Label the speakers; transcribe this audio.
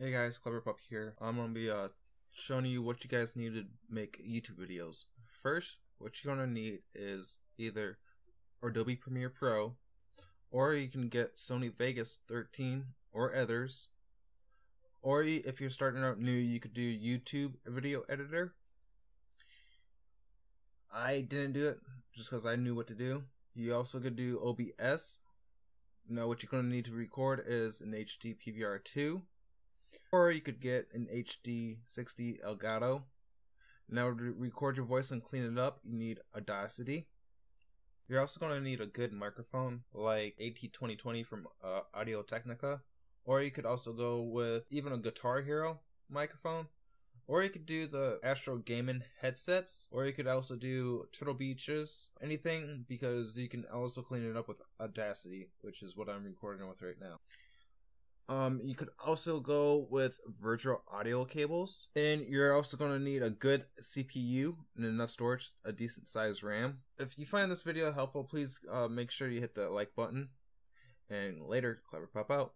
Speaker 1: Hey guys, Clever Pup here. I'm gonna be uh showing you what you guys need to make YouTube videos. First, what you're gonna need is either Adobe Premiere Pro, or you can get Sony Vegas 13 or others. Or if you're starting out new, you could do YouTube Video Editor. I didn't do it just because I knew what to do. You also could do OBS. Now, what you're to need to record is an HD PVR2 or you could get an HD 60 Elgato. Now to record your voice and clean it up, you need Audacity. You're also going to need a good microphone like AT2020 from uh, Audio Technica, or you could also go with even a Guitar Hero microphone, or you could do the Astro Gaming headsets, or you could also do Turtle Beaches, anything because you can also clean it up with Audacity, which is what I'm recording with right now. Um, you could also go with virtual audio cables, and you're also going to need a good CPU and enough storage, a decent size RAM. If you find this video helpful, please uh, make sure you hit the like button. And later, Clever Pup out.